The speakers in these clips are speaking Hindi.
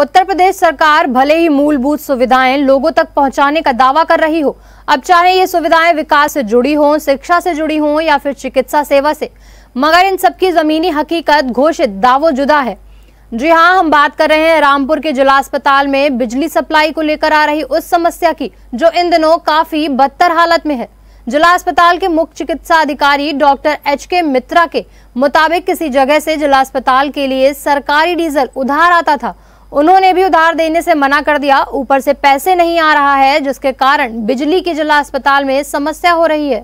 उत्तर प्रदेश सरकार भले ही मूलभूत सुविधाएँ लोगों तक पहुँचाने का दावा कर रही हो, अब चाहे ये सुविधाएँ विकास से जुड़ी हों, शिक्षा से जुड़ी हों या फिर चिकित्सा सेवा से, मगर इन सबकी जमीनी हकीकत घोषित दावो जुदा है। जी हाँ हम बात कर रहे हैं रामपुर के जिला अस्पताल में बिजली सप्लाई को लेकर आ रही उस समस्या की, जो इन दिनों काफ़ी बदतर हालत में है। जिला अस्पताल के मुख्य चिकित्सा अधिकारी डॉक्टर एच के मित्रा के मुताबिक किसी जगह से जिला अस्पताल के लिए सरकारी डीजल उधार आता था उन्होंने भी उधार देने से मना कर दिया। ऊपर से पैसे नहीं आ रहा है जिसके कारण बिजली की जिला अस्पताल में समस्या हो रही है।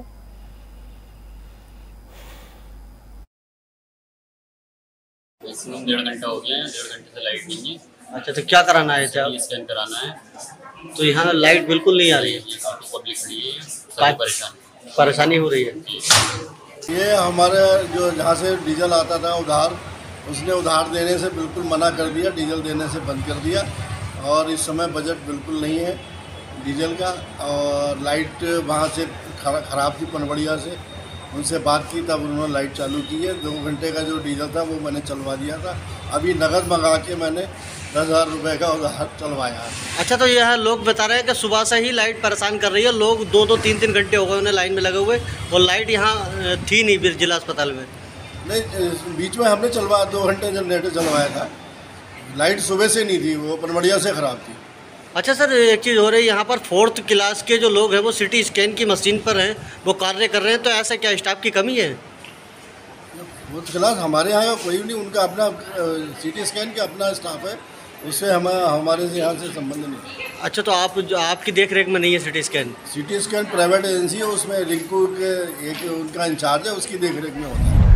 डेढ़ घंटा हो गया है डेढ़ घंटे से लाइट नहीं है। अच्छा तो क्या कराना है थे ये स्कैन कराना है। तो यहाँ लाइट बिल्कुल नहीं आ रही है? पब्लिक खड़ी है सभी परेशानी। हो रही है। ये हमारे जो जहाँ से डीजल आता था उधार उसने उधार देने से बिल्कुल मना कर दिया, डीजल देने से बंद कर दिया। और इस समय बजट बिल्कुल नहीं है डीजल का। और लाइट वहाँ से ख़राब थी पनवड़िया से। उनसे बात की, तब उन्होंने लाइट चालू की है। दो घंटे का जो डीजल था, वो मैंने चलवा दिया था। अभी नगद मंगा के मैंने दस हज़ार रुपये का उधार चलवाया अच्छा तो यह लोग बता रहे हैं कि सुबह से ही लाइट परेशान कर रही है। लोग दो दो तीन तीन घंटे हो गए उन्हें लाइन में लगे हुए। और लाइट यहाँ थी नहीं जिला अस्पताल में। नहीं बीच में हमने चलवा दो घंटे जनरेटर चलवाया था। लाइट सुबह से नहीं थी वो पनवड़िया से ख़राब थी। अच्छा सर एक चीज़ हो रही है यहाँ पर फोर्थ क्लास के जो लोग हैं वो सिटी स्कैन की मशीन पर हैं वो कार्य कर रहे हैं तो ऐसा क्या स्टाफ की कमी है? फोर्थ क्लास हमारे यहाँ का कोई नहीं उनका अपना सिटी स्कैन का अपना स्टाफ है उससे हम हमारे से यहाँ से संबंध नहीं। अच्छा तो आप जो आपकी देख रेख में नहीं है CT scan? CT scan private agency है उसमें रिंकू के एक उनका इंचार्ज है उसकी देख रेख में होता है।